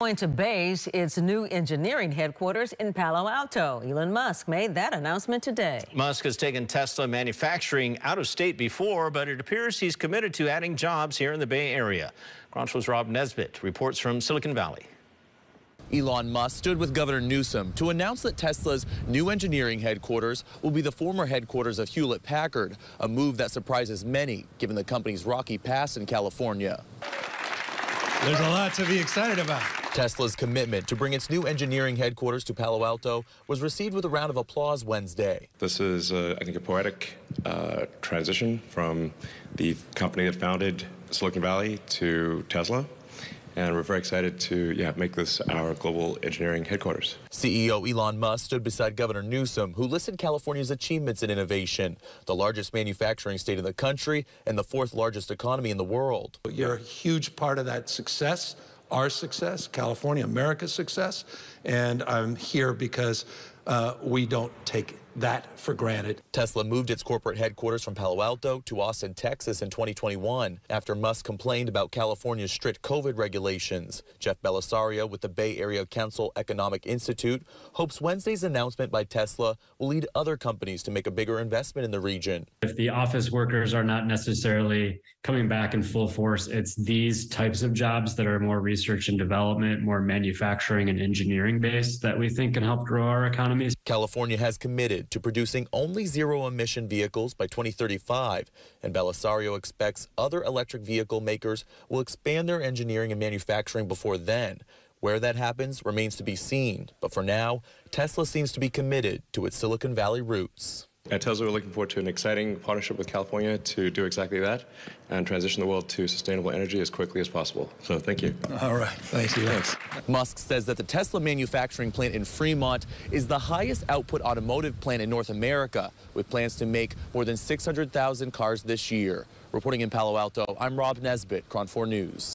Going to base its new engineering headquarters in Palo Alto. Elon Musk made that announcement today. Musk has taken Tesla manufacturing out of state before, but it appears he's committed to adding jobs here in the Bay Area. KRON4's Rob Nesbitt reports from Silicon Valley. Elon Musk stood with Governor Newsom to announce that Tesla's new engineering headquarters will be the former headquarters of Hewlett Packard, a move that surprises many given the company's rocky past in California. There's a lot to be excited about. Tesla's commitment to bring its new engineering headquarters to Palo Alto was received with a round of applause Wednesday. This is, uh, I think, a poetic uh, transition from the company that founded Silicon Valley to Tesla and we're very excited to yeah, make this our global engineering headquarters. CEO Elon Musk stood beside Governor Newsom, who listed California's achievements in innovation, the largest manufacturing state in the country and the fourth largest economy in the world. You're a huge part of that success our success, California, America's success. And I'm here because uh, we don't take that for granted. Tesla moved its corporate headquarters from Palo Alto to Austin, Texas in 2021 after Musk complained about California's strict COVID regulations. Jeff Bellisario with the Bay Area Council Economic Institute hopes Wednesday's announcement by Tesla will lead other companies to make a bigger investment in the region. If the office workers are not necessarily coming back in full force, it's these types of jobs that are more research and development, more manufacturing and engineering based that we think can help grow our economies. California has committed to producing only zero emission vehicles by 2035, and Bellisario expects other electric vehicle makers will expand their engineering and manufacturing before then. Where that happens remains to be seen, but for now, Tesla seems to be committed to its Silicon Valley roots. At Tesla, we're looking forward to an exciting partnership with California to do exactly that and transition the world to sustainable energy as quickly as possible. So thank you. All right. Thank you. Thanks. Musk says that the Tesla manufacturing plant in Fremont is the highest output automotive plant in North America, with plans to make more than 600,000 cars this year. Reporting in Palo Alto, I'm Rob Nesbitt, KRON 4 News.